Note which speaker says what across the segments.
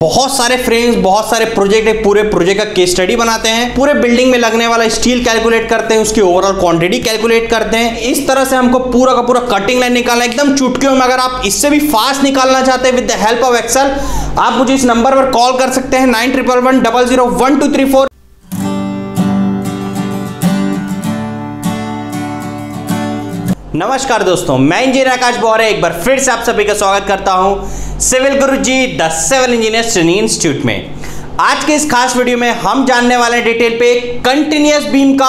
Speaker 1: बहुत सारे फ्रेम्स बहुत सारे प्रोजेक्ट एक पूरे प्रोजेक्ट का केस स्टडी बनाते हैं, पूरे बिल्डिंग में लगने वाला स्टील कैलकुलेट करते हैं, उसकी ओवरऑल क्वांटिटी कैलकुलेट करते हैं। इस तरह से हमको पूरा का पूरा कटिंग लाइन निकालना एकदम चुटकियों में। अगर आप इससे भी फास्ट निकालना चाहते हैं with the help of Excel आप मुझे इस नंबर पर कॉल कर सकते हैं nine triple one double zero one two three four नमस्कार दोस्तों, मैं इंजीनियर आकाश बोहरे, एक बार फिर से आप सभी का स्वागत करता हूँ civil Guru ji the civil engineer training institute में। आज के इस खास वीडियो में हम जानने वाले डिटेल पे कंटिन्यूस बीम का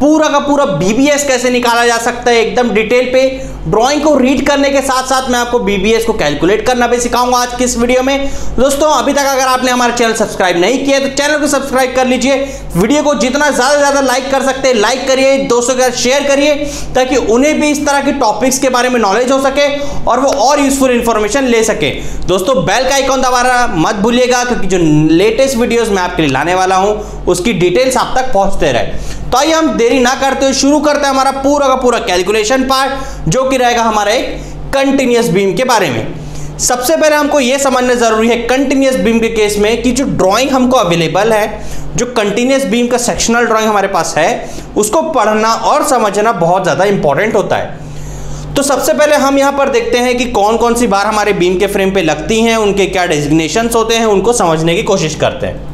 Speaker 1: पूरा का पूरा बीबीएस कैसे निकाला जा सकता है एकदम डिटेल पे। ड्राइंग को रीड करने के साथ साथ मैं आपको बीबीएस को कैलकुलेट करना भी सिखाऊँगा आज की इस वीडियो में। दोस्तों, अभी तक अगर आपने हमारा चैनल सब्सक्राइब नहीं किया तो चैनल को सब्सक्राइब कर लीजिए। वीडियो को जितना ज़्यादा ज़्यादा लाइक कर सकते हैं लाइक करिए, दोस्तों के साथ शेयर करिए, ताकि उन्हें भी इस तरह के टॉपिक्स के बारे में नॉलेज हो सके और वो और यूजफुल इंफॉर्मेशन ले सके। दोस्तों बेल का आइकॉन दबाना मत भूलिएगा, क्योंकि जो लेटेस्ट वीडियोज़ मैं आपके लिए लाने वाला हूँ, उसकी डिटेल्स आप तक पहुँचते रहे। तो आइए हम देरी ना करते हुए शुरू करते हैं हमारा पूरा का पूरा कैलकुलेशन पार्ट जो कि रहेगा हमारा एक कंटिन्यूस बीम के बारे में। सबसे पहले हमको यह समझना ज़रूरी है कंटिन्यूस बीम के केस में कि जो ड्राइंग हमको अवेलेबल है, जो कंटिन्यूस बीम का सेक्शनल ड्राइंग हमारे पास है, उसको पढ़ना और समझना बहुत ज़्यादा इंपॉर्टेंट होता है। तो सबसे पहले हम यहाँ पर देखते हैं कि कौन कौन सी बार हमारे बीम के फ्रेम पे लगती हैं, उनके क्या डेजिग्नेशन होते हैं, उनको समझने की कोशिश करते हैं।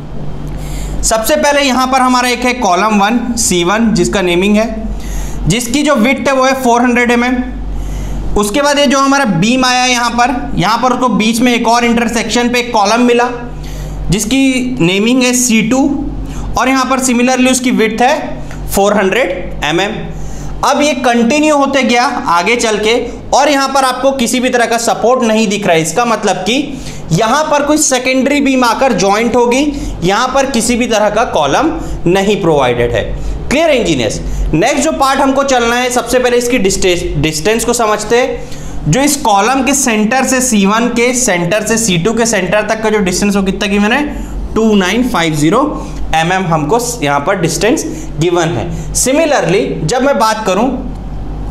Speaker 1: सबसे पहले यहाँ पर हमारा एक है कॉलम वन सी वन जिसका नेमिंग है। जिसकी जो विथ है वो है 400 हंड्रेड mm उसके बाद ये जो हमारा बीम आया है यहाँ पर यहाँ पर उसको बीच में एक और इंटरसेक्शन पे एक कॉलम मिला, जिसकी नेमिंग है सी टू और यहाँ पर सिमिलरली उसकी विथ है 400 हंड्रेड mm अब ये कंटिन्यू होते गया आगे चल के, और यहाँ पर आपको किसी भी तरह का सपोर्ट नहीं दिख रहा है। इसका मतलब कि यहाँ पर कोई सेकेंडरी बीम आकर ज्वाइंट होगी, यहाँ पर किसी भी तरह का कॉलम नहीं प्रोवाइडेड है। क्लियर इंजीनियर्स नेक्स्ट जो पार्ट हमको चलना है, सबसे पहले इसकी डिस्टेंस को समझते हैं। जो इस कॉलम के सेंटर से C1 के सेंटर से C2 के सेंटर तक का जो डिस्टेंस हो कितना गिवन है? 2950 mm हमको यहाँ पर डिस्टेंस गिवन है। सिमिलरली जब मैं बात करूँ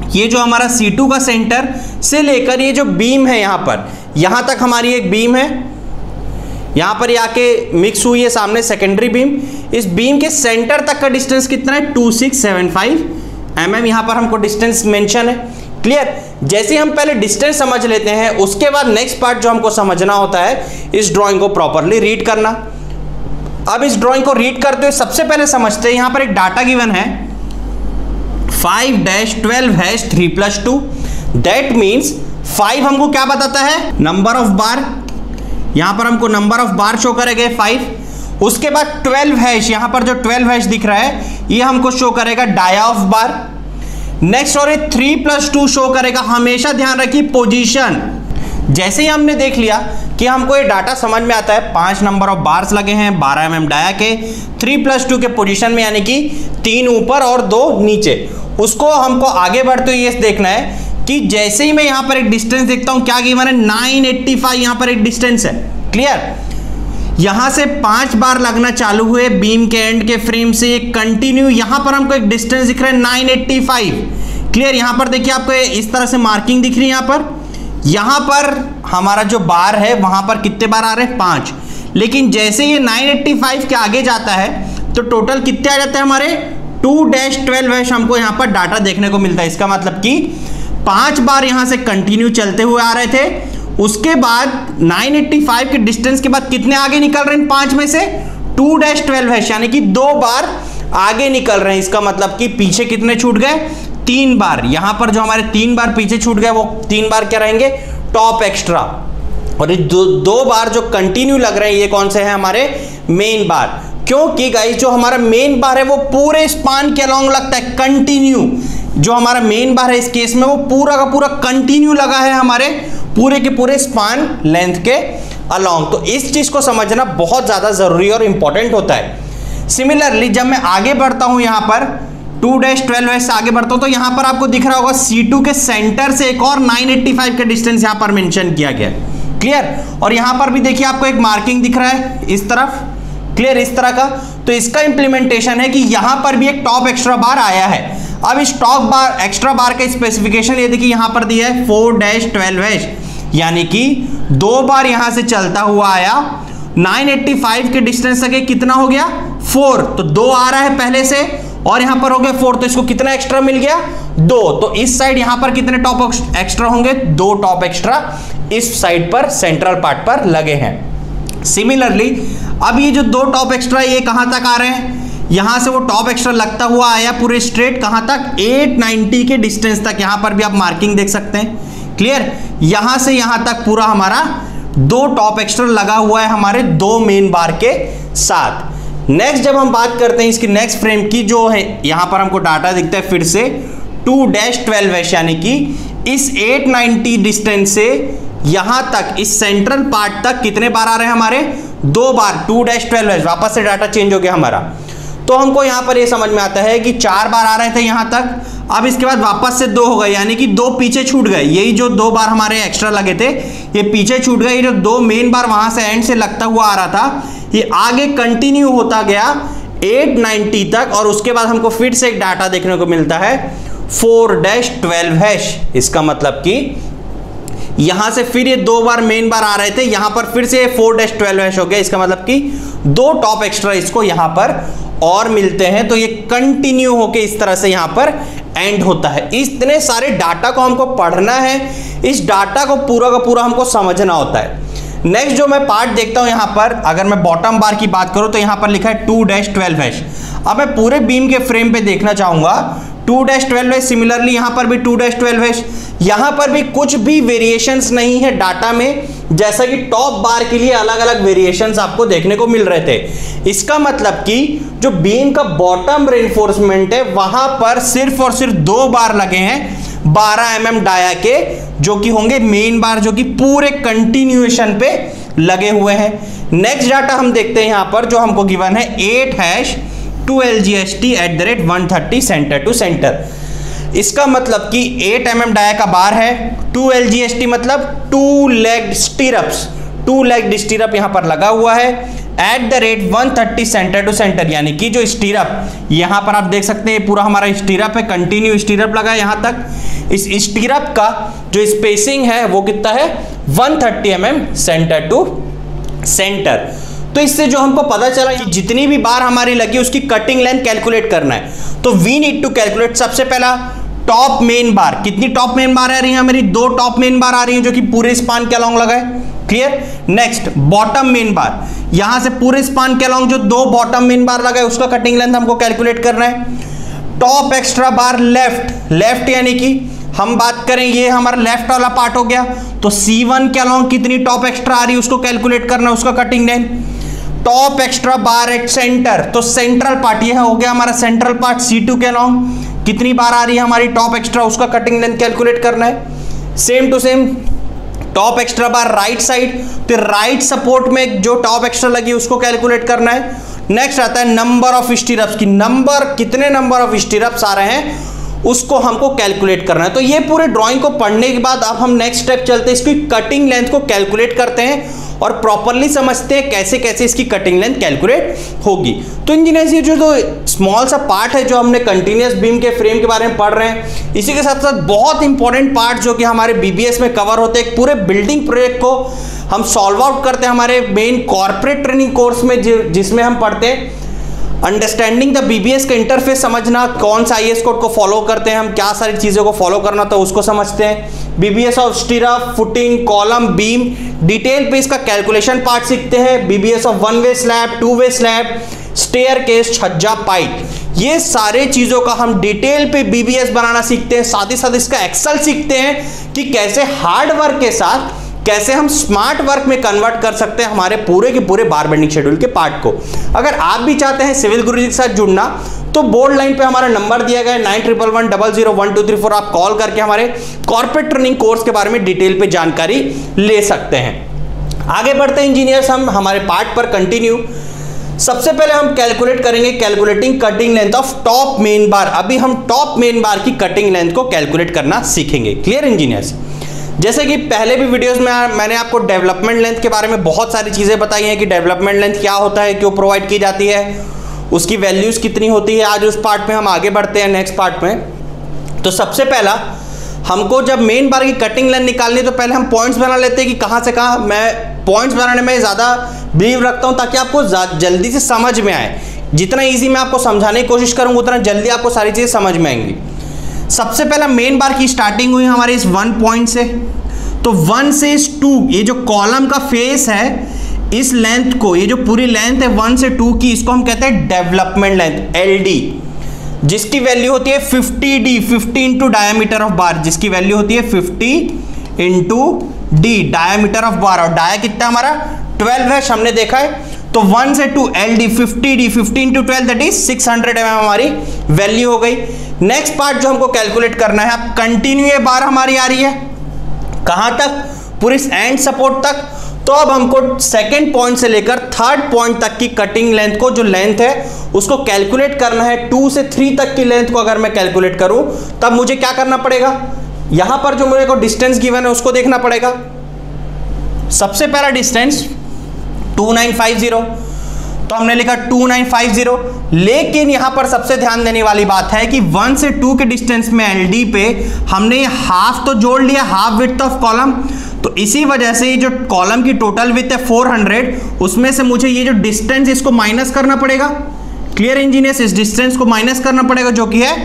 Speaker 1: ये जो हमारा सी टू का सेंटर से लेकर ये जो बीम है यहाँ पर, यहाँ तक हमारी एक बीम है। यहाँ पर आके मिक्स हुई है सामने सेकेंडरी बीम इस बीम के सेंटर तक का डिस्टेंस कितना है? Two six seven five M M यहाँ पर हमको डिस्टेंस मेंशन है। क्लियर जैसे हम पहले डिस्टेंस समझ लेते हैं, उसके बाद नेक्स्ट पार्ट जो हमको समझना होता है, इस ड्राइंग को प्रॉपरली रीड करना। अब इस ड्राइंग को रीड करते हुए सबसे पहले समझते हैं, यहाँ पर एक डाटा गिवन है। Five dash twelve hash three plus two that means five हमको क्या बताता है? नंबर ऑफ़ बार यहाँ पर हमको नंबर ऑफ़ बार शो करेगा फाइव उसके बाद ट्वेल्व हैश यहाँ पर जो ट्वेल्व हैश दिख रहा है, ये हमको शो करेगा डाया ऑफ़ बार नेक्स्ट और थ्री प्लस टू शो करेगा। हमेशा ध्यान रखिए पोजीशन जैसे ही हमने देख लिया कि हमको ये डाटा समझ में आता है, पाँच नंबर ऑफ़ बार्स लगे हैं, बारह एम डाया के थ्री प्लस टू के पोजीशन में यानी कि तीन ऊपर और दो नीचे। उसको हमको आगे बढ़ते हुए देखना है कि जैसे ही मैं यहाँ पर एक डिस्टेंस देखता हूँ, क्या गिवन है 985 यहाँ पर एक डिस्टेंस है। क्लियर यहाँ से पाँच बार लगना चालू हुए बीम के एंड के फ्रेम से कंटिन्यू यहाँ पर हमको एक डिस्टेंस दिख रहा है 985 क्लियर यहाँ पर देखिए आपको इस तरह से मार्किंग दिख रही है यहाँ पर। यहाँ पर हमारा जो बार है, वहाँ पर कितने बार आ रहे हैं? पाँच। लेकिन जैसे ये 985 के आगे जाता है तो टोटल कितने आ जाते हैं हमारे? टू डैश ट्वेल्व है हमको यहाँ पर डाटा देखने को मिलता है। इसका मतलब कि पाँच बार यहाँ से कंटिन्यू चलते हुए आ रहे थे। उसके बाद 985 के डिस्टेंस के बाद कितने आगे निकल रहे हैं पाँच में से? टू डैश ट्वेल्व है यानी कि दो बार आगे निकल रहे हैं। इसका मतलब कि पीछे कितने छूट गए? तीन बार। यहाँ पर जो हमारे तीन बार पीछे छूट गए वो तीन बार क्या रहेंगे? टॉप एक्स्ट्रा और दो, दो बार जो कंटिन्यू लग रहे हैं ये कौन से हैं हमारे? Main bar. क्योंकि गाइस जो हमारा मेन बार है, वो पूरे स्पान के अलोंग लगता है कंटिन्यू जो हमारा मेन बार है इस केस में, वो पूरा का पूरा कंटिन्यू लगा है हमारे पूरे के पूरे स्पान लेंथ के अलोंग तो इस चीज़ को समझना बहुत ज़्यादा ज़रूरी और इंपॉर्टेंट होता है। सिमिलरली जब मैं आगे बढ़ता हूँ यहाँ पर टू डैश ट्वेल्व से आगे बढ़ता हूँ तो यहाँ पर आपको दिख रहा होगा C2 के सेंटर से एक और 985 के डिस्टेंस यहाँ पर मेंशन किया गया। क्लियर और यहाँ पर भी देखिए, आपको एक मार्किंग दिख रहा है, इस तरफ़। क्लियर इस तरह का? तो इसका इंप्लीमेंटेशन है कि यहाँ पर भी एक टॉप एक्स्ट्रा बार आया है। अब इस टॉप बार एक्स्ट्रा बार का स्पेसिफिकेशन ये देखिए यहाँ पर दिया है फोर डैश ट्वेल्व यानी कि दो बार यहाँ से चलता हुआ आया। 985 के डिस्टेंस तक कितना हो गया? फोर तो दो आ रहा है पहले से, और यहाँ पर हो गया फोर तो इसको कितना एक्स्ट्रा मिल गया? दो। तो इस साइड यहाँ पर कितने टॉप एक्स्ट्रा होंगे? दो टॉप एक्स्ट्रा इस साइड पर सेंट्रल पार्ट पर लगे हैं। सिमिलरली अब ये जो दो टॉप एक्स्ट्रा ये कहाँ तक आ रहे हैं? यहाँ से वो टॉप एक्स्ट्रा लगता हुआ आया पूरे स्ट्रेट कहाँ तक? 890 के डिस्टेंस तक। यहाँ पर भी आप मार्किंग देख सकते हैं। क्लियर यहाँ से यहाँ तक पूरा हमारा दो टॉप एक्स्ट्रा लगा हुआ है हमारे दो मेन बार के साथ। नेक्स्ट जब हम बात करते हैं इसकी नेक्स्ट फ्रेम की जो है, यहाँ पर हमको डाटा दिखता है फिर से टू डैश ट्वेल्व है यानी कि इस 890 डिस्टेंस से यहाँ तक, इस सेंट्रल पार्ट तक कितने बार आ रहे हैं हमारे? दो बार टू डैश ट्वेल्व वापस से डाटा चेंज हो गया हमारा। तो हमको यहाँ पर ये यह समझ में आता है कि चार बार आ रहे थे यहाँ तक, अब इसके बाद वापस से दो हो गए, यानी कि दो पीछे छूट गए। यही जो दो बार हमारे एक्स्ट्रा लगे थे, ये पीछे छूट गए जो दो मेन बार वहाँ से एंड से लगता हुआ आ रहा था, ये आगे कंटिन्यू होता गया 890 तक, और उसके बाद हमको फिर से एक डाटा देखने को मिलता है फोर डैश ट्वेल्व हैश इसका मतलब कि यहाँ से फिर ये दो बार मेन बार आ रहे थे, यहाँ पर फिर से फोर डैश ट्वेल्व हो गया। इसका मतलब कि दो टॉप एक्स्ट्रा इसको यहाँ पर और मिलते हैं। तो ये कंटिन्यू होके इस तरह से यहाँ पर एंड होता है। इतने सारे डाटा को हमको पढ़ना है। इस डाटा को पूरा का पूरा हमको समझना होता है। नेक्स्ट जो मैं पार्ट देखता हूँ यहाँ पर, अगर मैं बॉटम बार की बात करूँ तो यहाँ पर लिखा है टू डैश ट्वेल्व हैश अब मैं पूरे बीम के फ्रेम पे देखना चाहूँगा। टू डैश ट्वेल्व है। सिमिलरली यहाँ पर भी टू डैश ट्वेल्व है। यहाँ पर भी कुछ भी वेरिएशंस नहीं है डाटा में, जैसा कि टॉप बार के लिए अलग अलग वेरिएशंस आपको देखने को मिल रहे थे। इसका मतलब कि जो बीम का बॉटम रेनफोर्समेंट है, वहाँ पर सिर्फ़ और सिर्फ़ दो बार लगे हैं। 12 एम mm डाया के, जो कि होंगे मेन बार जो कि पूरे कंटिन्यूएशन पे लगे हुए हैं। नेक्स्ट डाटा हम देखते हैं यहाँ पर, जो हमको गिवन है eight hash two L G S T at the rate one thirty centre to centre. इसका मतलब कि 8 एम mm डाया का बार है, two L G S T मतलब two leg stirrups two leg stirrup यहाँ पर लगा हुआ है। At the rate 130 centre to centre, यानी कि जो स्टीरप यहाँ पर आप देख सकते हैं पूरा हमारा स्टीरप है, कंटिन्यू स्टीरप लगा है यहाँ तक। इस स्टीरप का जो स्पेसिंग है वो कितना है? 130 thirty mm centre to centre. तो इससे जो हमको पता चला कि जितनी भी बार हमारी लगी, उसकी कटिंग लेंथ कैलकुलेट करना है। तो वी नीड टू कैलकुलेट सबसे पहला टॉप मेन बार कितनी टॉप मेन बार आ रही है मेरी? दो टॉप मेन बार आ रही है जो कि पूरे स्पान के अलॉन्ग लगा है clear next bottom main bar यहाँ से पूरे स्पान के अलॉन्ग जो दो बॉटम मेन बार लगा है उसका कटिंग लेंथ हमको कैलकुलेट करना है। Top extra bar left left यानी कि हम बात करें, ये हमारा लेफ़्ट वाला पार्ट हो गया। तो C1 के अलॉन्ग कितनी टॉप एक्स्ट्रा आ रही है, उसको कैलकुलेट करना है, उसका cutting length top extra bar at centre तो सेंट्रल पार्ट ये हो गया हमारा सेंट्रल पार्ट C2 के अलॉन्ग कितनी बार आ रही है हमारी टॉप एक्स्ट्रा, उसका कटिंग लेंथ कैलकुलेट करना है। Same to same top extra bar right side तो राइट सपोर्ट में जो टॉप एक्स्ट्रा लगी, उसको कैलकुलेट करना है। नेक्स्ट आता है नंबर ऑफ़ स्टीरप्स की। नंबर कितने नंबर ऑफ़ स्टीरप्स आ रहे हैं, उसको हमको कैलकुलेट करना है। तो ये पूरे ड्राइंग को पढ़ने के बाद अब हम नेक्स्ट स्टेप चलते हैं। इसकी कटिंग लेंथ को कैलकुलेट करते हैं। और प्रॉपरली समझते हैं कैसे कैसे इसकी कटिंग लेंथ कैलकुलेट होगी। तो इंजीनियर्स ये जो जो स्मॉल सा पार्ट है जो हमने कंटिन्यूस बीम के फ्रेम के बारे में पढ़ रहे हैं, इसी के साथ साथ बहुत इंपॉर्टेंट पार्ट जो कि हमारे बीबीएस में कवर होते हैं पूरे बिल्डिंग प्रोजेक्ट को हम सॉल्व आउट करते हैं हमारे मेन कॉर्पोरेट ट्रेनिंग कोर्स में जिसमें हम पढ़ते हैं। अंडरस्टैंडिंग द बीबीएस का इंटरफेस समझना, कौन सा आई कोड को फॉलो करते हैं, हम क्या सारी चीज़ों को फॉलो करना तो उसको समझते हैं। BBS of stirrup footing column beam detail पे इसका कैलकुलेशन पार्ट सीखते हैं। BBS of one way slab two way slab staircase छज्जा पाइप ये सारे चीज़ों का हम डिटेल पे बीबीएस बनाना सीखते हैं। साथ ही साथ इसका एक्सल सीखते हैं कि कैसे हार्ड वर्क के साथ कैसे हम स्मार्ट वर्क में कन्वर्ट कर सकते हैं हमारे पूरे के पूरे बार बेंडिंग शेड्यूल के पार्ट को। अगर आप भी चाहते हैं सिविल गुरु के साथ जुड़ना तो बोर्ड लाइन पे हमारा नंबर दिया गया nine triple one double zero one two three four. आप कॉल करके हमारे कॉर्पोरेट ट्रेनिंग कोर्स के बारे में डिटेल पे जानकारी ले सकते हैं। आगे बढ़ते हैं इंजीनियर्स हम हमारे पार्ट पर कंटिन्यू सबसे पहले हम कैलकुलेट करेंगे calculating cutting length of top main bar अभी हम टॉप मेन बार की कटिंग लेंथ को कैलकुलेट करना सीखेंगे। क्लियर इंजीनियर्स जैसे कि पहले भी वीडियोस में मैंने आपको डेवलपमेंट लेंथ के बारे में बहुत सारी चीज़ें बताई हैं कि डेवलपमेंट लेंथ क्या होता है, क्यों प्रोवाइड की जाती है। उसकी वैल्यूज़ कितनी होती है? आज उस पार्ट में हम आगे बढ़ते हैं नेक्स्ट पार्ट में। तो सबसे पहला, हमको जब मेन बार की कटिंग लाइन निकालनी तो पहले हम पॉइंट्स बना लेते हैं कि कहाँ से कहाँ मैं पॉइंट्स बनाने में ज़्यादा बिलीव रखता हूँ, ताकि आपको जल्दी से समझ में आए। जितना ईजी मैं आपको समझाने की कोशिश करूँगा, उतना जल्दी आपको सारी चीज़ें समझ में आएँगी। सबसे पहला मेन बार की स्टार्टिंग हुई हमारे इस वन पॉइंट से। तो वन से इस टू ये जो कॉलम का फेस है इस लेंथ को, ये जो पूरी लेंथ है वन से टू की, इसको हम कहते हैं डेवलपमेंट लेंथ, एल डी। जिसकी वैल्यू होती है 50 D 50 into diameter of bar जिसकी वैल्यू होती है 50 into D diameter of bar और डाया कितना हमारा? 12 है, हमने देखा है। तो 1 से 2 L D, fifty D, fifty into twelve that is six hundred m हमारी वैल्यू हो गई। नेक्स्ट पार्ट जो हमको कैलकुलेट करना है, अब कंटिन्यू ये बार हमारी आ रही है। कहाँ तक? पूरी एंड सपोर्ट तक। तो अब हमको सेकेंड पॉइंट से लेकर थर्ड पॉइंट तक की कटिंग लेंथ को जो लेंथ है, उसको कैलकुलेट करना है। टू से थ्री तक की लेंथ को अगर मैं कैलकुलेट करूँ, तब मुझे क्या करना पड़ेगा? यहाँ पर जो मेरे को डिस्टेंस गिवन है, उसको देखना पड़ेगा। सबसे पहला डिस्टेंस 2950 तो हमने लिखा 2950 लेकिन यहाँ पर सबसे ध्यान देने वाली बात है कि 1 से 2 के डिस्टेंस में एलडी पे हमने हाफ़ तो जोड़ लिया, हाफ़ विथ ऑफ़ कॉलम तो इसी वजह से ये जो कॉलम की टोटल विथ है 400 उसमें से मुझे ये जो डिस्टेंस इसको माइनस करना पड़ेगा। क्लियर इंजीनियर्स इस डिस्टेंस को माइनस करना पड़ेगा जो कि है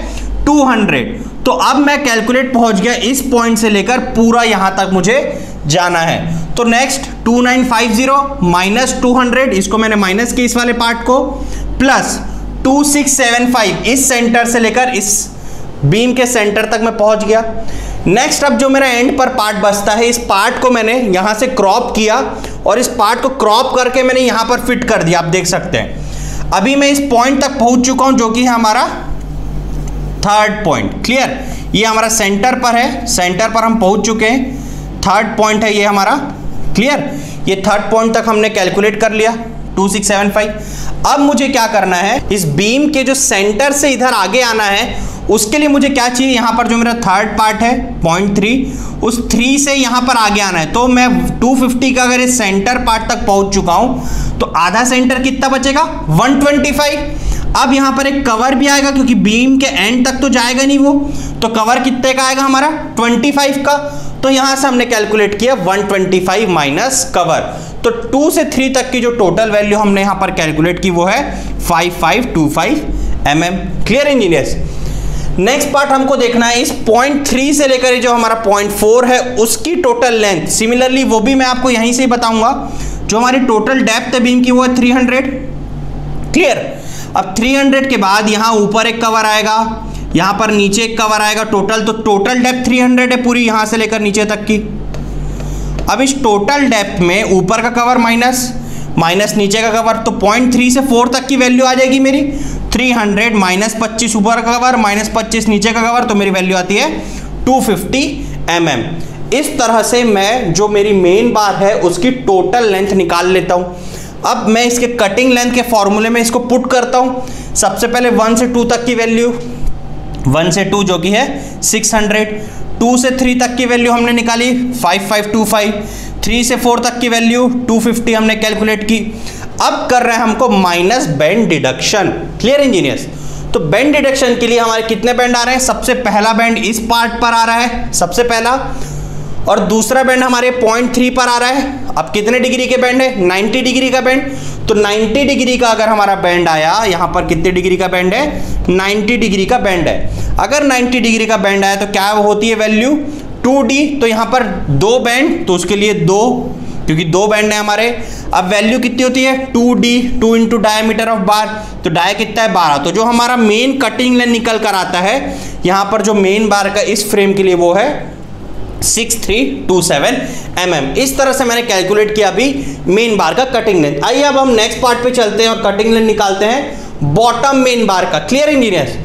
Speaker 1: 200 तो अब मैं कैलकुलेट पहुँच गया इस पॉइंट से लेकर पूरा यहाँ तक मुझे जाना है। तो नेक्स्ट 2950 माइनस टू इसको मैंने माइनस किया इस वाले पार्ट को प्लस 2675 इस सेंटर से लेकर इस बीम के सेंटर तक मैं पहुँच गया। नेक्स्ट अब जो मेरा एंड पर पार्ट बचता है, इस पार्ट को मैंने यहाँ से क्रॉप किया और इस पार्ट को क्रॉप करके मैंने यहाँ पर फिट कर दिया, आप देख सकते हैं। अभी मैं इस पॉइंट तक पहुँच चुका हूँ, जो कि है हमारा थर्ड पॉइंट क्लियर ये हमारा सेंटर पर है सेंटर पर हम पहुँच चुके हैं। थर्ड पॉइंट है ये हमारा क्लियर ये थर्ड पॉइंट तक हमने कैलकुलेट कर लिया 2675 अब मुझे क्या करना है? इस बीम के जो सेंटर से इधर आगे आना है, उसके लिए मुझे क्या चाहिए? यहाँ पर जो मेरा थर्ड पार्ट है पॉइंट थ्री उस थ्री से यहाँ पर आगे आना है। तो मैं 250 का अगर इस सेंटर पार्ट तक पहुँच चुका हूँ तो आधा सेंटर कितना बचेगा? 125 अब यहाँ पर एक कवर भी आएगा, क्योंकि बीम के एंड तक तो जाएगा नहीं वो। तो कवर कितने का आएगा हमारा? 25 का। तो यहाँ से हमने कैलकुलेट किया 125 माइनस कवर तो 2 से 3 तक की जो टोटल वैल्यू हमने यहाँ पर कैलकुलेट की वो है 5525 mm. Clear engineers next part हमको देखना है, इस पॉइंट थ्री से लेकर जो हमारा पॉइंट फोर है, उसकी टोटल लेंथ सिमिलरली वो भी मैं आपको यहीं से ही बताऊँगा, जो हमारी टोटल डेप्थ बीम की वो है 300 क्लियर अब 300 के बाद यहाँ ऊपर एक कवर आएगा यहाँ पर नीचे एक कवर आएगा टोटल तो टोटल डेप्थ 300 है पूरी यहाँ से लेकर नीचे तक की। अब इस टोटल डेप्थ में ऊपर का कवर माइनस माइनस नीचे का कवर तो पॉइंट थ्री से फोर तक की वैल्यू आ जाएगी मेरी। 300 हंड्रेड माइनस पच्चीस ऊपर का कवर माइनस पच्चीस नीचे का कवर तो मेरी वैल्यू आती है 250 फिफ्टी mm इस तरह से मैं जो मेरी मेन बार है, उसकी टोटल लेंथ निकाल लेता हूँ। अब मैं इसके कटिंग लेंथ के फॉर्मूले में इसको पुट करता हूँ। सबसे पहले वन से टू तक की वैल्यू वन से टू जो कि है सिक्स हंड्रेड टू से थ्री तक की वैल्यू हमने निकाली five five two five three से फोर तक की वैल्यू टू फिफ्टी हमने कैलकुलेट की। अब कर रहे हैं हमको minus bend deduction clear engineers तो बैंड डिडक्शन के लिए हमारे कितने बैंड आ रहे हैं? सबसे पहला बैंड इस पार्ट पर आ रहा है। सबसे पहला और दूसरा बैंड हमारे पॉइंट थ्री पर आ रहा है। अब कितने डिग्री के बैंड है? 90 डिग्री का बैंड तो 90 डिग्री का अगर हमारा बैंड आया, यहाँ पर कितने डिग्री का बैंड है? 90 डिग्री का बैंड है। अगर 90 डिग्री का बैंड आया तो क्या होती है वैल्यू 2d तो यहाँ पर दो बैंड तो उसके लिए दो, क्योंकि दो बैंड है हमारे। अब वैल्यू कितनी होती है? Two D two into diameter of bar तो डाय कितना है? बारह। तो जो हमारा मेन कटिंग लाइन निकल कर आता है, यहाँ पर जो मेन बार का इस फ्रेम के लिए वो है six three two seven m m इस तरह से मैंने कैलकुलेट किया अभी मेन बार का कटिंग लेंथ आइए अब हम नेक्स्ट पार्ट पे चलते हैं और कटिंग लेंथ निकालते हैं. बॉटम मेन बार का. क्लियर इंजीनियर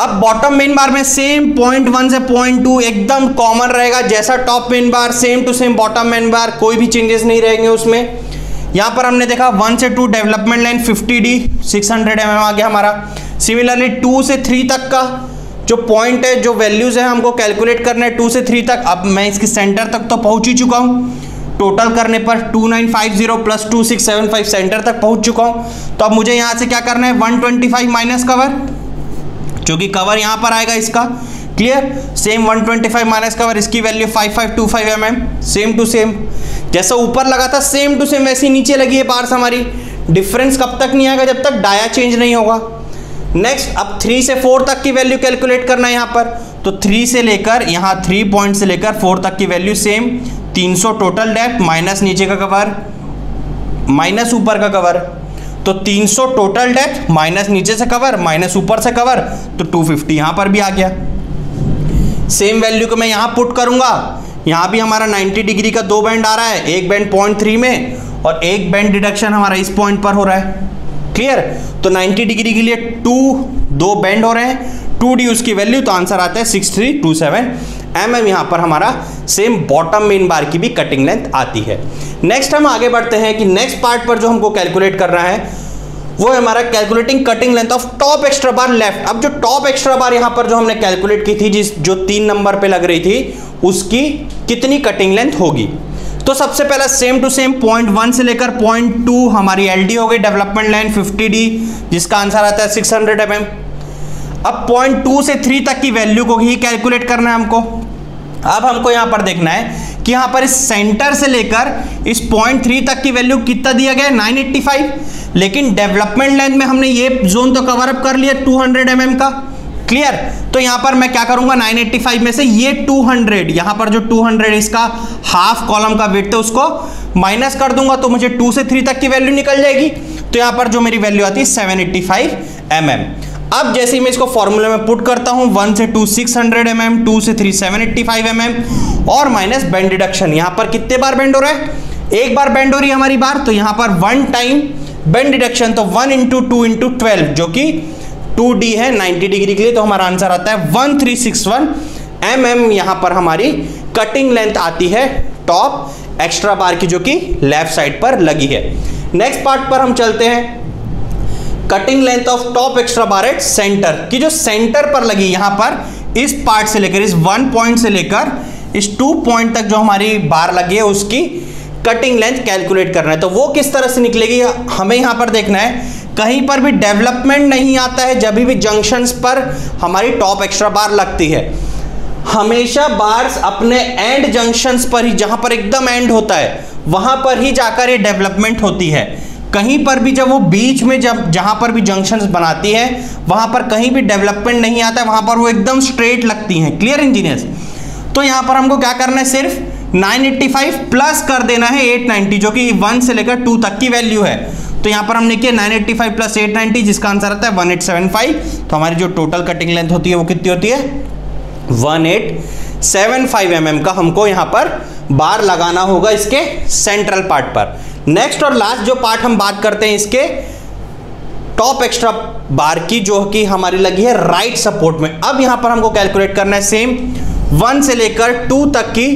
Speaker 1: अब बॉटम मेन बार में सेम पॉइंट वन से पॉइंट टू एकदम कॉमन रहेगा. जैसा top main bar same to same bottom main bar कोई भी चेंजेस नहीं रहेंगे उसमें. यहाँ पर हमने देखा वन से two development line fifty D six hundred m आ गया हमारा. सिमिलरली टू से थ्री तक का जो पॉइंट है, जो वैल्यूज़ है, हमको कैलकुलेट करना है टू से थ्री तक। अब मैं इसके सेंटर तक तो पहुँच ही चुका हूँ। टोटल करने पर 2950 प्लस 2675 सेंटर तक पहुँच चुका हूँ। तो अब मुझे यहाँ से क्या करना है? 125 माइनस कवर जो कि कवर यहाँ पर आएगा इसका। क्लियर सेम 125 माइनस कवर इसकी value 5525 m m same to same जैसा ऊपर लगा था सेम टू सेम वैसी नीचे लगी है पार्स हमारी। डिफरेंस कब तक नहीं आएगा? जब तक डाया चेंज नहीं होगा। नेक्स्ट अब थ्री से फोर तक की वैल्यू कैलकुलेट करना है यहाँ पर। तो थ्री से लेकर, यहाँ थ्री पॉइंट से लेकर फोर तक की value same 300 total depth minus नीचे का कवर माइनस ऊपर का कवर तो 300 टोटल डेप्थ माइनस नीचे से कवर माइनस ऊपर से कवर तो 250 यहाँ पर भी आ गया। सेम वैल्यू को मैं यहाँ पुट करूँगा। यहाँ भी हमारा 90 डिग्री का दो बैंड आ रहा है, एक बैंड पॉइंट थ्री में, और एक बैंड डिडक्शन हमारा इस पॉइंट पर हो रहा है। क्लियर तो 90 डिग्री के लिए टू दो बैंड हो रहे हैं। टू डी उसकी वैल्यू तो आंसर आता है six three two seven m m यहाँ पर हमारा सेम बॉटम मेन बार की भी कटिंग लेंथ आती है। नेक्स्ट हम आगे बढ़ते हैं कि नेक्स्ट पार्ट पर जो हमको कैलकुलेट करना है, वो है हमारा calculating cutting length of top extra bar left अब जो टॉप एक्स्ट्रा बार यहाँ पर जो हमने कैलकुलेट की थी, जिस, जो तीन नंबर पे लग रही थी, उसकी कितनी कटिंग लेंथ होगी? तो सबसे पहला same to same point one से लेकर पॉइंट टू हमारी एल हो गई डेवलपमेंट लाइन फिफ्टी डी जिसका आंसर आता है सिक्स हंड्रेड एम अब पॉइंट टू से थ्री तक की वैल्यू को ही कैलकुलेट करना है हमको। अब हमको यहाँ पर देखना है कि यहाँ पर इस सेंटर से लेकर इस पॉइंट थ्री तक की वैल्यू कितना दिया गया है? 985 लेकिन डेवलपमेंट लेंथ में हमने ये जोन तो कवर अप कर लिया 200 हंड्रेड mm का। क्लियर तो यहाँ पर मैं क्या करूँगा? 985 में से ये 200 यहाँ पर जो 200 इसका हाफ़ कॉलम का वेट है उसको माइनस कर दूँगा तो मुझे 2 से 3 तक की वैल्यू निकल जाएगी। तो यहाँ पर जो मेरी वैल्यू आती है 785 mm अब जैसे मैं इसको फॉर्मूले में पुट करता हूँ 1 से 2 600 mm 2 से 3 785 mm और माइनस बेंड डिडक्शन यहाँ पर कितने बार बेंड हो रहा है? एक बार बेंड हो रही है हमारी बार तो यहाँ पर वन टाइम बेंड डिडक्शन तो one into two into twelve जो कि टू डी है 90 डिग्री के लिए तो हमारा आंसर आता है 1361 एम एम यहाँ पर हमारी कटिंग लेंथ आती है टॉप एक्स्ट्रा बार की जो कि लेफ़्ट साइड पर लगी है. नेक्स्ट पार्ट पर हम चलते हैं. Cutting length of top extra bar at centre की जो सेंटर पर लगी यहाँ पर, इस पार्ट से लेकर, इस वन पॉइंट से लेकर, इस टू पॉइंट तक जो हमारी बार लगी है, उसकी कटिंग लेंथ कैलकुलेट करना है. तो वो किस तरह से निकलेगी, हमें यहाँ पर देखना है. कहीं पर भी डेवलपमेंट नहीं आता है, जब भी जंक्शंस पर हमारी टॉप एक्स्ट्रा बार लगती है। हमेशा बार्स अपने एंड जंक्शंस पर ही, जहाँ पर एकदम एंड होता है, वहाँ पर ही जाकर ये डेवलपमेंट होती है। कहीं पर भी जब वो बीच में जब, जहाँ पर भी जंक्शंस बनाती है, वहाँ पर कहीं भी डेवलपमेंट नहीं आता है वहाँ पर वो एकदम स्ट्रेट लगती हैं। क्लियर इंजीनियर्स तो यहाँ पर हमको क्या करना है सिर्फ़? 985 प्लस कर देना है 890 जो कि 1 से लेकर 2 तक की वैल्यू है। तो यहाँ पर हमने किया 985 प्लस 890 जिसका आंसर आता है 1875 तो हमारी जो टोटल कटिंग लेंथ होती है, वो कितनी होती है? 1875 mm का हमको यहाँ पर बार लगाना होगा इसके सेंट्रल पार्ट पर। नेक्स्ट और लास्ट जो पार्ट हम बात करते हैं इसके टॉप एक्स्ट्रा बार की, जो कि हमारी लगी है राइट सपोर्ट में। अब यहाँ पर हमको कैलकुलेट करना है सेम वन से लेकर टू तक की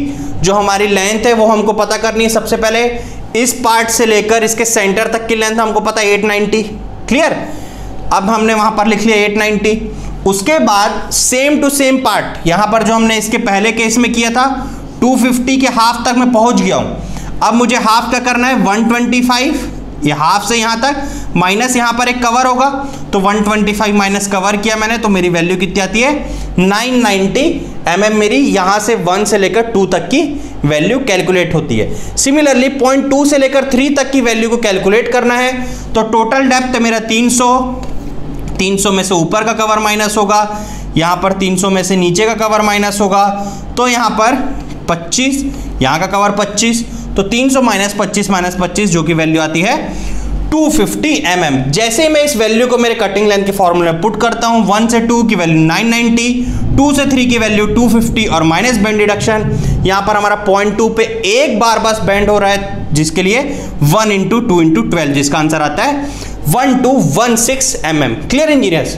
Speaker 1: जो हमारी लेंथ है, वो हमको पता करनी है सबसे पहले। इस पार्ट से लेकर इसके सेंटर तक की लेंथ हमको पता है 890 क्लियर अब हमने वहाँ पर लिख लिया 890 उसके बाद सेम टू सेम पार्ट यहाँ पर जो हमने इसके पहले केस में किया था 250 के हाफ़ तक मैं पहुँच गया हूँ। अब मुझे हाफ़ का करना है? 125 ये हाफ़ से यहाँ तक माइनस यहाँ पर एक कवर होगा। तो 125 माइनस कवर किया मैंने तो मेरी वैल्यू कितनी आती है? 990 एम mm मेरी यहाँ से 1 से लेकर 2 तक की वैल्यू कैलकुलेट होती है। सिमिलरली पॉइंट टू से लेकर 3 तक की वैल्यू को कैलकुलेट करना है। तो टोटल डेप्थ मेरा 300 300 में से ऊपर का कवर माइनस होगा। यहाँ पर 300 में से नीचे का कवर माइनस होगा। तो यहाँ पर 25 यहाँ का कवर 25 तो 300 माइनस पच्चीस माइनस पच्चीस जो कि वैल्यू आती है 250 फिफ्टी mm. जैसे ही मैं इस वैल्यू को मेरे कटिंग लेंथ के फॉर्मूले में पुट करता हूँ वन से टू की वैल्यू 990 टू से थ्री की वैल्यू 250 और माइनस बैंड डिडक्शन यहाँ पर हमारा पॉइंट टू पे एक बार बस बैंड हो रहा है, जिसके लिए one into two into twelve जिसका आंसर आता है one two one six m m clear engineers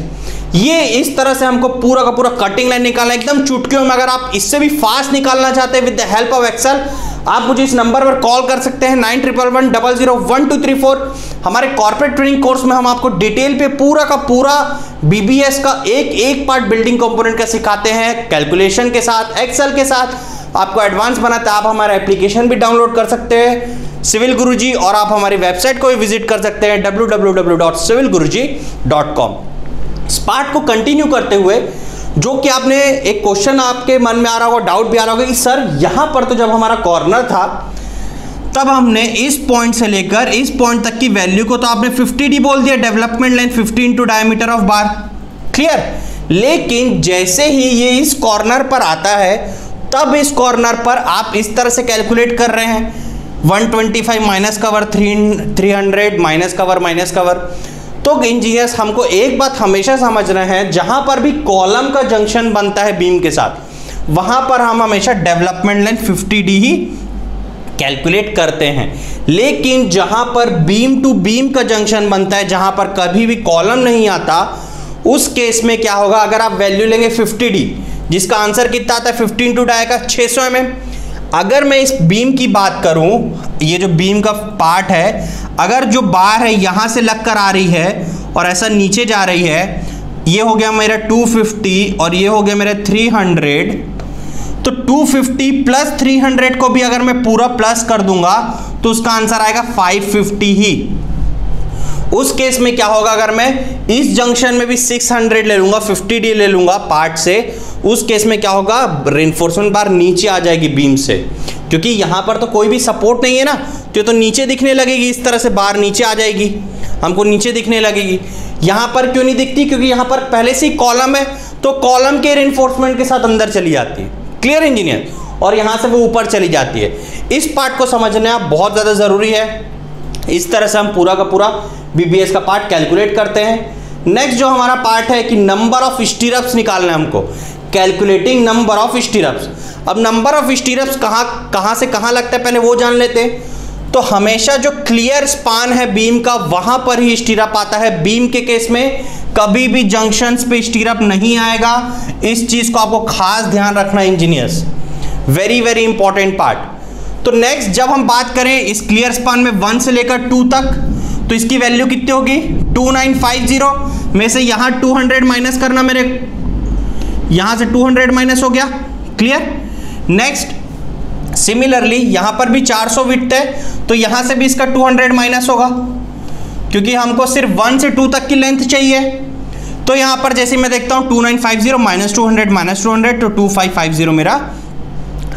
Speaker 1: ये इस तरह से हमको पूरा का पूरा कटिंग लाइन निकालना एकदम चुटकियों में अगर आप इससे भी फास्ट निकालना चाहते हैं with the help of Excel आप मुझे इस नंबर पर कॉल कर सकते हैं nine triple one double zero one two three four हमारे कॉर्पोरेट ट्रेनिंग कोर्स में हम आपको डिटेल पे पूरा का पूरा बीबीएस का एक एक पार्ट बिल्डिंग कंपोनेंट का सिखाते हैं कैलकुलेशन के साथ एक्सेल के साथ। आपको एडवांस बनाते हैं, आप हमारा एप्लीकेशन भी डाउनलोड कर सकते हैं। सिविल गुरुजी और आप हमारी वेबसाइट को भी विज़िट कर सकते हैं W W W dot civil Guruji dot com स्पार्ट को कंटिन्यू करते हुए, जो कि आपने एक क्वेश्चन आपके मन में आ रहा होगा डाउट भी आ रहा होगा कि, सर, यहाँ पर तो जब हमारा कॉर्नर था, तब हमने इस पॉइंट से लेकर इस पॉइंट तक की वैल्यू को तो आपने 50 डी बोल दिया development length 15 into diameter of bar clear लेकिन जैसे ही ये इस कॉर्नर पर आता है, तब इस कॉर्नर पर आप इस तरह से कैलकुलेट कर रहे हैं। 125 minus cover three three hundred minus cover minus cover तो इंजीनियर्स हमको एक बात हमेशा समझना है, जहाँ पर भी कॉलम का जंक्शन बनता है बीम के साथ, वहाँ पर हम हमेशा डेवलपमेंट लेंथ 50 डी ही कैलकुलेट करते हैं। लेकिन जहाँ पर बीम टू बीम का जंक्शन बनता है, जहाँ पर कभी भी कॉलम नहीं आता, उस केस में क्या होगा? अगर आप वैल्यू लेंगे 50 डी जिसका आंसर कितना आता है? 15 टू डाय का 600 सौ mm अगर मैं इस बीम की बात करूँ, ये जो बीम का पार्ट है, अगर जो बार है यहाँ से लगकर आ रही है और ऐसा नीचे जा रही है, ये हो गया मेरा 250 और ये हो गया मेरा 300 तो 250 प्लस 300 को भी अगर मैं पूरा प्लस कर दूँगा तो उसका आंसर आएगा 550 ही। उस केस में क्या होगा अगर मैं इस जंक्शन में भी 600 ले लूँगा 50 डी ले लूँगा पार्ट से, उस केस में क्या होगा? रेनफोर्समेंट बार नीचे आ जाएगी बीम से। क्योंकि यहाँ पर तो कोई भी सपोर्ट नहीं है ना तो तो नीचे दिखने लगेगी, इस तरह से बार नीचे आ जाएगी। हमको नीचे दिखने लगेगी। यहाँ पर क्यों नहीं दिखती? क्योंकि यहाँ पर पहले से ही कॉलम है तो कॉलम के रेनफोर्समेंट के साथ अंदर चली जाती है। क्लियर इंजीनियर और यहाँ से वो ऊपर चली जाती है। इस पार्ट को समझना बहुत ज़्यादा ज़रूरी है। इस तरह से हम पूरा का पूरा बीबीएस का पार्ट कैलकुलेट करते हैं। नेक्स्ट जो हमारा पार्ट है कि नंबर ऑफ़ स्टीरप्स निकालना है हमको। कैलकुलेटिंग नंबर ऑफ़ स्टीरप्स अब नंबर ऑफ़ स्टीरप्स कहाँ कहाँ से कहाँ लगता है? पहले वो जान लेते हैं। तो हमेशा जो क्लियर स्पान है बीम का, वहाँ पर ही स्टीरप आता है। बीम के केस में कभी भी जंक्शंस पे स्टीरप नहीं आएगा। इस चीज़ को आपको खास ध्यान रखना engineers very very important part तो नेक्स्ट जब हम बात करें इस क्लियर स्पान में वन से लेकर टू तक तो इसकी वैल्यू कितनी होगी? 2950 में से यहाँ 200 माइनस करना मेरे। यहाँ से 200 माइनस हो गया। क्लियर नेक्स्ट सिमिलरली यहाँ पर भी 400 विट है तो यहाँ से भी इसका 200 माइनस होगा। क्योंकि हमको सिर्फ़ वन से टू तक की लेंथ चाहिए। तो यहाँ पर जैसे मैं देखता हूँ 2950 minus two hundred minus two hundred तो 2550 मेरा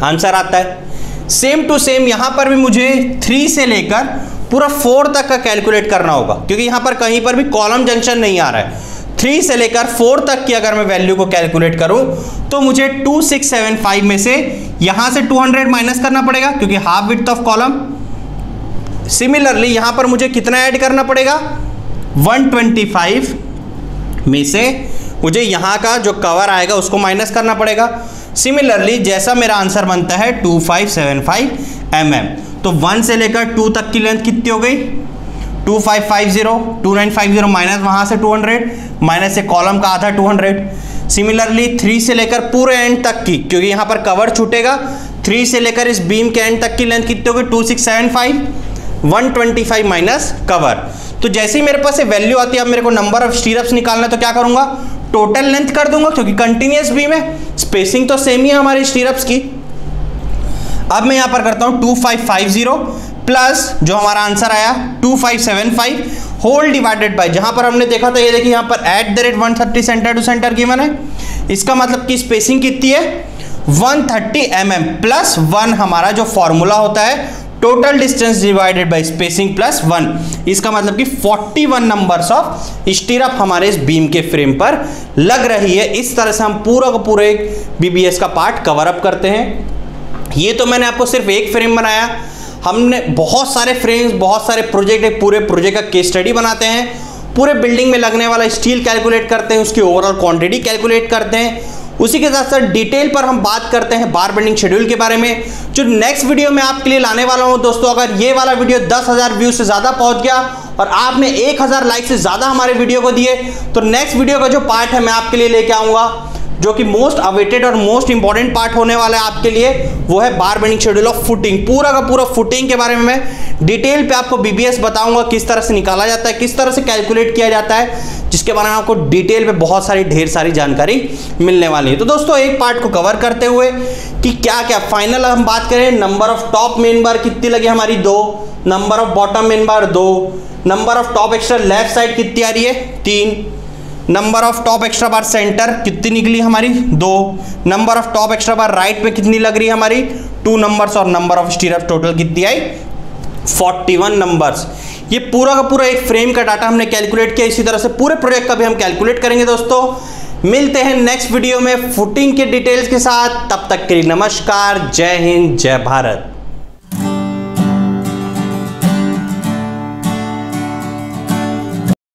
Speaker 1: आंसर आता है। सेम टू सेम यहाँ पर भी मुझे थ्री से लेकर पूरा फोर तक का कैलकुलेट करना होगा, क्योंकि यहाँ पर कहीं पर भी कॉलम जंक्शन नहीं आ रहा है। थ्री से लेकर फोर तक की अगर मैं वैल्यू को कैलकुलेट करूँ तो मुझे 2675 में से यहाँ से 200 माइनस करना पड़ेगा, क्योंकि half width of column similarly यहाँ पर मुझे कितना ऐड करना पड़ेगा? 125 में से मुझे यहाँ का जो कवर आएगा, उसको माइनस करना पड़ेगा। सिमिलरली जैसा मेरा आंसर बनता है टू फाइव सेवन 2575 mm तो वन से लेकर टू तक की लेंथ कितनी हो गई? Two five five zero, two nine five zero minus वहाँ से टू हंड्रेड, माइनस से कॉलम का आधा टू हंड्रेड। सिमिलरली थ्री से लेकर पूरे एंड तक की, क्योंकि यहाँ पर कवर छूटेगा। थ्री से लेकर इस बीम के एंड तक की लेंथ कितनी होगी? Two six seven five one twenty five minus cover तो जैसे ही मेरे पास वैल्यू आती है, अब मेरे को नंबर ऑफ़ स्टीरप्स निकालना है तो क्या करूँगा? टोटल लेंथ कर दूँगा, क्योंकि कंटिन्यूस बीम है। स्पेसिंग तो सेम ही है हमारे स्टीरप्स की। अब मैं यहाँ पर करता हूँ two five five zero plus जो हमारा आंसर आया two five seven five whole divided by जहाँ पर हमने देखा था, ये देखिए यहाँ पर at the rate one thirty centre to centre given है। इसका मतलब कि स्पेसिंग कितनी है? 130 thirty m m plus one हमारा जो फॉर्मूला होता है total distance divided by spacing plus one इसका मतलब कि 41 नंबर्स ऑफ़ स्टीरअप हमारे इस बीम के फ्रेम पर लग रही है। इस तरह से हम पूरा का पूरे बीबीएस का पार्ट कवर अप करते हैं। ये तो मैंने आपको सिर्फ़ एक फ्रेम बनाया। हमने बहुत सारे फ्रेम्स बहुत सारे प्रोजेक्ट एक पूरे प्रोजेक्ट का केस स्टडी बनाते हैं। पूरे बिल्डिंग में लगने वाला स्टील कैलकुलेट करते हैं उसकी ओवरऑल क्वांटिटी कैलकुलेट करते हैं। उसी के साथ साथ डिटेल पर हम बात करते हैं बार बिल्डिंग शेड्यूल के बारे में। जो नेक्स्ट वीडियो में आपके लिए लाने वाला हूँ दोस्तों अगर ये वाला वीडियो 10,000 व्यू से ज़्यादा पहुँच गया और आपने 1,000 लाइक से ज़्यादा हमारे वीडियो को दिए तो नेक्स्ट वीडियो का जो पार्ट है मैं आपके लिए लेके आऊँगा। जो कि मोस्ट अवेटेड और मोस्ट इंपॉर्टेंट पार्ट होने वाला है आपके लिए, वो है bar bending schedule of footing पूरा का पूरा फुटिंग के बारे में मैं डिटेल पे आपको बीबीएस बताऊँगा किस तरह से निकाला जाता है, किस तरह से कैलकुलेट किया जाता है, जिसके बारे में आपको डिटेल पे बहुत सारी, ढेर सारी जानकारी मिलने वाली है। तो दोस्तों, एक पार्ट को कवर करते हुए कि क्या क्या फाइनल हम बात करें number of top main bar कितनी लगी हमारी? दो। Number of bottom main bar दो। Number of top extra left side कितनी आ रही है? तीन। Number of top extra bar centre कितनी निकली हमारी? दो। Number of top extra bar right में कितनी लग रही है हमारी? टू नंबर्स और नंबर ऑफ़ स्टीरअप टोटल कितनी आई? 41 नंबर्स ये पूरा का पूरा एक फ्रेम का डाटा हमने कैलकुलेट किया। इसी तरह से पूरे प्रोजेक्ट का भी हम कैलकुलेट करेंगे दोस्तों। मिलते हैं नेक्स्ट वीडियो में फुटिंग के डिटेल्स के साथ। तब तक के लिए नमस्कार। जय हिंद, जय भारत।